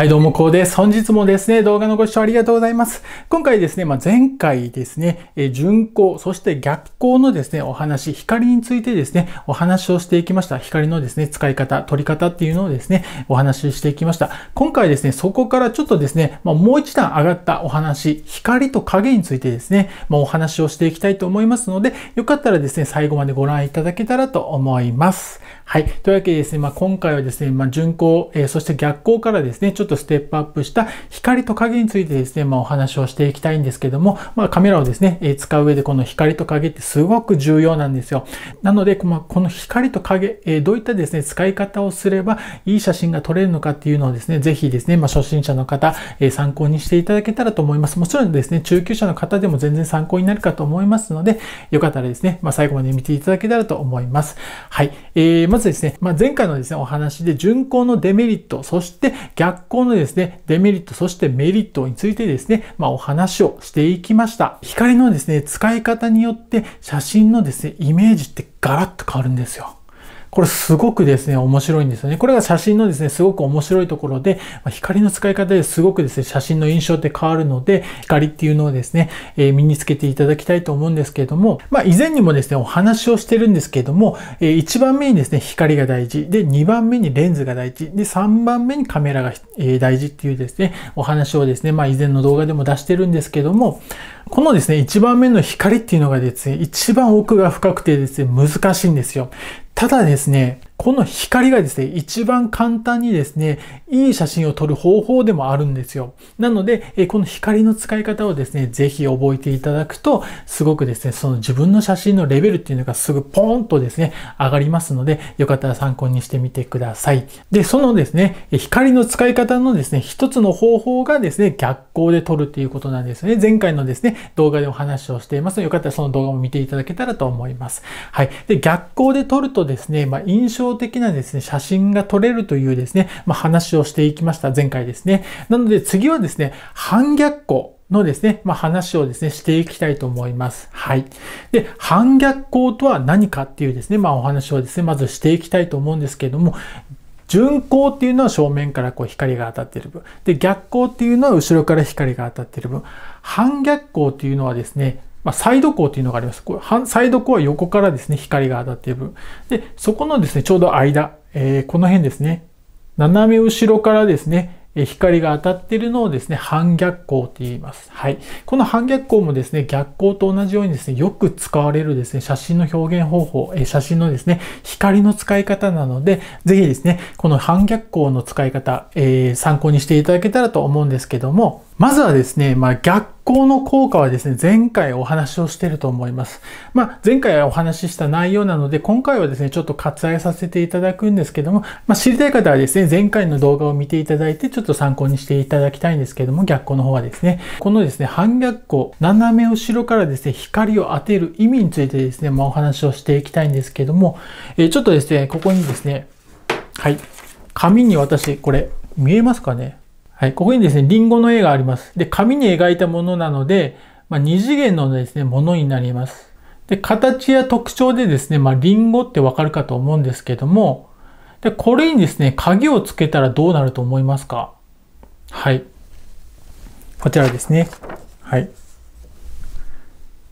はい、どうも、こうです。本日もですね、動画のご視聴ありがとうございます。今回ですね、まあ、前回ですね、え順光、そして逆光のですね、お話、光についてですね、お話をしていきました。光のですね、使い方、取り方っていうのをですね、お話ししていきました。今回ですね、そこからちょっとですね、まあ、もう一段上がったお話、光と影についてですね、まあ、お話をしていきたいと思いますので、よかったらですね、最後までご覧いただけたらと思います。はい。というわけでですね、まあ、今回はですね、まあ、順光、えー、そして逆光からですね、ちょっとステップアップした光と影についてですね、まあ、お話をしていきたいんですけども、まあ、カメラをですね、えー、使う上でこの光と影ってすごく重要なんですよ。なので、まあ、この光と影、えー、どういったですね、使い方をすればいい写真が撮れるのかっていうのをですね、ぜひですね、まあ、初心者の方、えー、参考にしていただけたらと思います。もちろんですね、中級者の方でも全然参考になるかと思いますので、よかったらですね、まあ、最後まで見ていただけたらと思います。はい。えー、まずですね、まあ、前回のですね、お話で巡航のデメリット、そして逆光のですね、デメリット、そしてメリットについてですね、まあお話をしていきました。光のですね、使い方によって写真のですね、イメージってガラッと変わるんですよ。これすごくですね、面白いんですよね。これが写真のですね、すごく面白いところで、光の使い方ですごくですね、写真の印象って変わるので、光っていうのをですね、えー、身につけていただきたいと思うんですけれども、まあ以前にもですね、お話をしてるんですけれども、えー、1番目にですね、光が大事。で、2番目にレンズが大事。で、3番目にカメラが、えー、大事っていうですね、お話をですね、まあ以前の動画でも出してるんですけども、このですね、1番目の光っていうのがですね、一番奥が深くてですね、難しいんですよ。ただですね、この光がですね、一番簡単にですね、いい写真を撮る方法でもあるんですよ。なので、この光の使い方をですね、ぜひ覚えていただくと、すごくですね、その自分の写真のレベルっていうのがすぐポーンとですね、上がりますので、よかったら参考にしてみてください。で、そのですね、光の使い方のですね、一つの方法がですね、逆光で撮るっていうことなんですね。前回のですね、動画でお話をしていますので、よかったらその動画も見ていただけたらと思います。はい。で、逆光で撮るとですね、まあ、印象的なですね、写真が撮れるというですね、まあ、話をしていきました。前回ですね。なので次はですね、反逆光。のですね、まあ、話をですね、していきたいと思います。はい。で、反逆光とは何かっていうですね、まあ、お話をですね、まずしていきたいと思うんですけれども、順光っていうのは正面からこう光が当たっている分。で、逆光っていうのは後ろから光が当たっている分。反逆光っていうのはですね、まあ、サイド光っていうのがあります。これサイド光は横からですね、光が当たっている分。で、そこのですね、ちょうど間、えー、この辺ですね、斜め後ろからですね、光が当たっているのをですね、反逆光と言います。はい。この反逆光もですね、逆光と同じようにですね、よく使われるですね、写真の表現方法、え写真のですね、光の使い方なので、ぜひですね、この反逆光の使い方、えー、参考にしていただけたらと思うんですけども、まずはですね、まあ、逆光の効果はですね、前回お話をしていると思います。まあ、前回お話しした内容なので、今回はですね、ちょっと割愛させていただくんですけども、まあ、知りたい方はですね、前回の動画を見ていただいて、ちょっと参考にしていただきたいんですけども、逆光の方はですね、このですね、反逆光、斜め後ろからですね、光を当てる意味についてですね、まあ、お話をしていきたいんですけども、えー、ちょっとですね、ここにですね、はい、紙に私、これ、見えますかね？はい、ここにですね、リンゴの絵があります。で、紙に描いたものなので、まあ、二次元のですね、ものになります。で、形や特徴でですね、まあ、リンゴってわかるかと思うんですけども、で、これにですね、鍵をつけたらどうなると思いますか？はい。こちらですね。はい。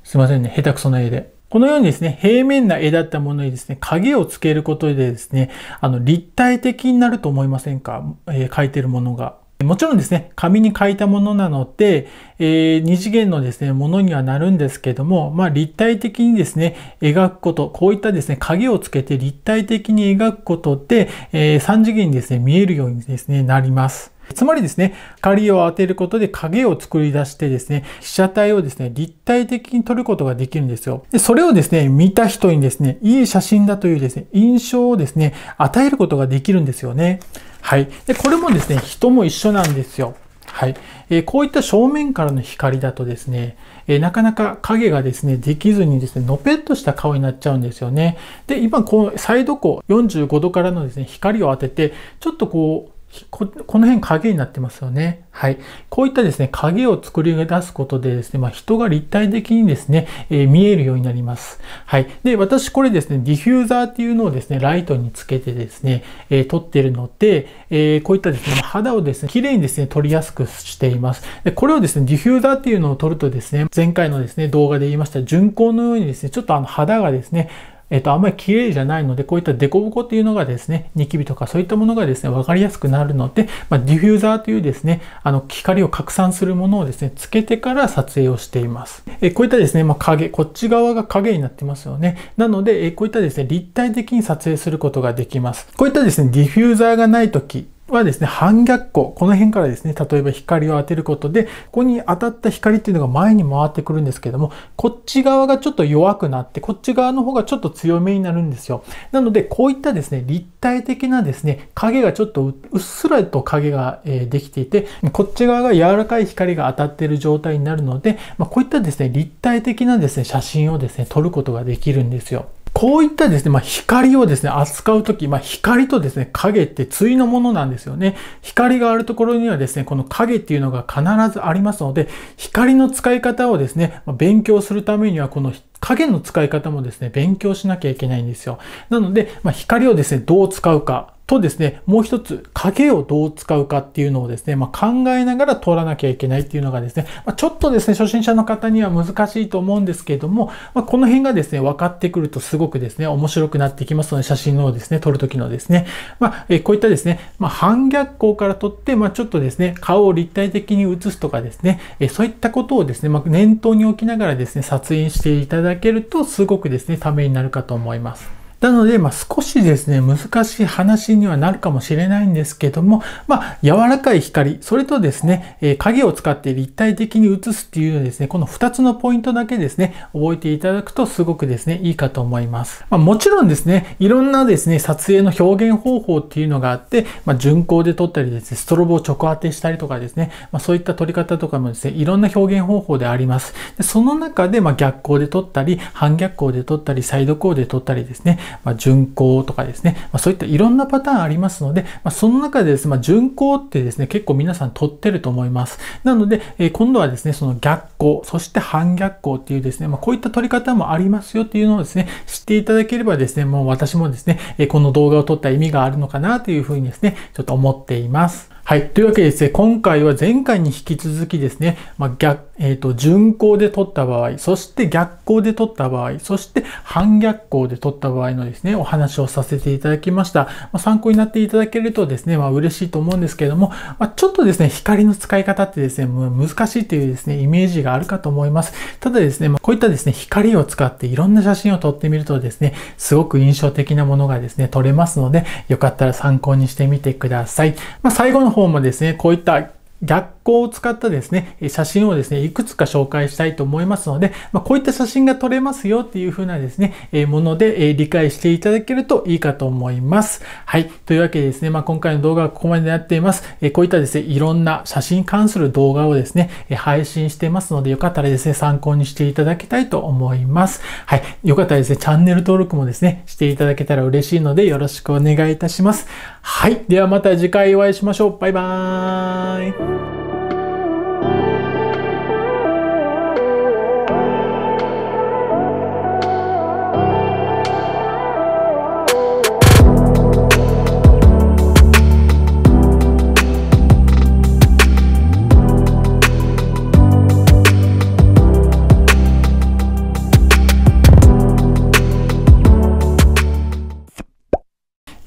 すいませんね、下手くそな絵で。このようにですね、平面な絵だったものにですね、影をつけることでですね、あの、立体的になると思いませんか？えー、描いてるものが。もちろんですね、紙に書いたものなので、えー、二次元のですね、ものにはなるんですけども、まあ立体的にですね、描くこと、こういったですね、影をつけて立体的に描くことで、えー、3次元にですね、見えるようにですね、なります。つまりですね、光を当てることで影を作り出してですね、被写体をですね、立体的に撮ることができるんですよ。で、それをですね、見た人にですね、いい写真だというですね、印象をですね、与えることができるんですよね。はい。で、これもですね、人も一緒なんですよ。はい。えー、こういった正面からの光だとですね、えー、なかなか影がですね、できずにですね、のぺっとした顔になっちゃうんですよね。で、今、このサイド光、45度からのですね、光を当てて、ちょっとこう、この辺影になってますよね。はい。こういったですね、影を作り出すことでですね、まあ、人が立体的にですね、えー、見えるようになります。はい。で、私これですね、ディフューザーっていうのをですね、ライトにつけてですね、えー、撮ってるので、えー、こういったですね、肌をですね、綺麗にですね、撮りやすくしています。で、これをですね、ディフューザーっていうのを取るとですね、前回のですね、動画で言いました順光のようにですね、ちょっとあの肌がですね、えっと、あんまり綺麗じゃないので、こういった凸凹っていうのがですね、ニキビとかそういったものがですね、わかりやすくなるので、まあ、ディフューザーというですね、あの、光を拡散するものをですね、つけてから撮影をしています。えこういったですね、まあ、影、こっち側が影になってますよね。なので、えこういったですね、立体的に撮影することができます。こういったですね、ディフューザーがないとき、はですね、半逆光。この辺からですね、例えば光を当てることで、ここに当たった光っていうのが前に回ってくるんですけども、こっち側がちょっと弱くなって、こっち側の方がちょっと強めになるんですよ。なので、こういったですね、立体的なですね、影がちょっとうっすらと影ができていて、こっち側が柔らかい光が当たっている状態になるので、まあ、こういったですね、立体的なですね、写真をですね、撮ることができるんですよ。こういったですね、まあ、光をですね、扱うとき、まあ、光とですね、影って対のものなんですよね。光があるところにはですね、この影っていうのが必ずありますので、光の使い方をですね、まあ、勉強するためには、この影の使い方もですね、勉強しなきゃいけないんですよ。なので、まあ、光をですね、どう使うか。とですね、もう一つ、影をどう使うかっていうのをですね、まあ、考えながら撮らなきゃいけないっていうのがですね、まあ、ちょっとですね、初心者の方には難しいと思うんですけれども、まあ、この辺がですね、分かってくるとすごくですね、面白くなってきますので、写真をですね、撮るときのですね、ま、えこういったですね、ま、反逆光から撮って、まあ、ちょっとですね、顔を立体的に写すとかですね、えそういったことをですね、ま、念頭に置きながらですね、撮影していただけると、すごくですね、ためになるかと思います。なので、まあ、少しですね、難しい話にはなるかもしれないんですけども、まあ、柔らかい光、それとですね、え、影を使って立体的に映すっていうですね、この2つのポイントだけですね、覚えていただくとすごくですね、いいかと思います。まあ、もちろんですね、いろんなですね、撮影の表現方法っていうのがあって、まあ、巡光で撮ったりですね、ストロボを直当てしたりとかですね、まあ、そういった撮り方とかもですね、いろんな表現方法であります。でその中で、ま逆光で撮ったり、反逆光で撮ったり、サイド光で撮ったりですね、まあ、巡光とかですね、まあ、そういったいろんなパターンありますので、まあ、その中でですね、まあ、巡光ってですね、結構皆さん撮ってると思います。なので、えー、今度はですね、その逆光、そして反逆光っていうですね、まあ、こういった撮り方もありますよっていうのをですね、知っていただければですね、もう私もですね、えー、この動画を撮った意味があるのかなというふうにですね、ちょっと思っています。はい。というわけでですね、今回は前回に引き続きですね、まあ、逆、えっ、ー、と、順光で撮った場合、そして逆光で撮った場合、そして反逆光で撮った場合のですね、お話をさせていただきました。まあ、参考になっていただけるとですね、まあ、嬉しいと思うんですけれども、まあ、ちょっとですね、光の使い方ってですね、難しいというですね、イメージがあるかと思います。ただですね、まあ、こういったですね、光を使っていろんな写真を撮ってみるとですね、すごく印象的なものがですね、撮れますので、よかったら参考にしてみてください。まあ、最後の方もですね、こういった逆光を使ったですね、写真をですね、いくつか紹介したいと思いますので、まあ、こういった写真が撮れますよっていう風なですね、えもので、え理解していただけるといいかと思います。はい。というわけでですね、まあ、今回の動画はここまでになっています。えこういったですね、いろんな写真に関する動画をですね、え配信していますので、よかったらですね、参考にしていただきたいと思います。はい。よかったらですね、チャンネル登録もですね、していただけたら嬉しいので、よろしくお願いいたします。はい。ではまた次回お会いしましょう。バイバーイ。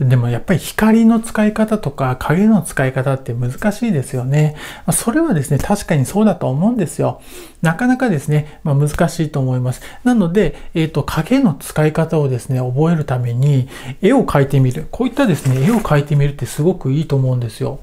でもやっぱり光の使い方とか影の使い方って難しいですよね。それはですね、確かにそうだと思うんですよ。なかなかですね、まあ、難しいと思います。なので、えっ、ー、と、影の使い方をですね、覚えるために絵を描いてみる。こういったですね、絵を描いてみるってすごくいいと思うんですよ。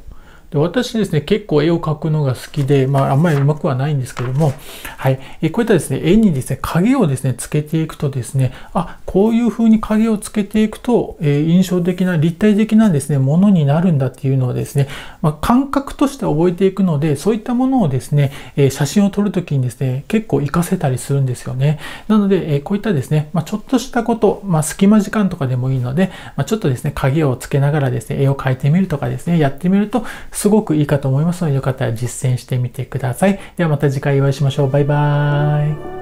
で私ですね、結構絵を描くのが好きで、まあ、あんまりうまくはないんですけども、はい。えこういったですね、絵にですね、影をですね、つけていくとですね、あ、こういう風に影をつけていくと、えー、印象的な、立体的なですね、ものになるんだっていうのをですね、まあ、感覚として覚えていくので、そういったものをですね、えー、写真を撮るときにですね、結構活かせたりするんですよね。なので、えー、こういったですね、まあ、ちょっとしたこと、まあ、隙間時間とかでもいいので、ま、ちょっとですね、影をつけながらですね、絵を描いてみるとかですね、やってみると、すごくいいかと思いますので、よかったら実践してみてください。ではまた次回お会いしましょう。バイバーイ。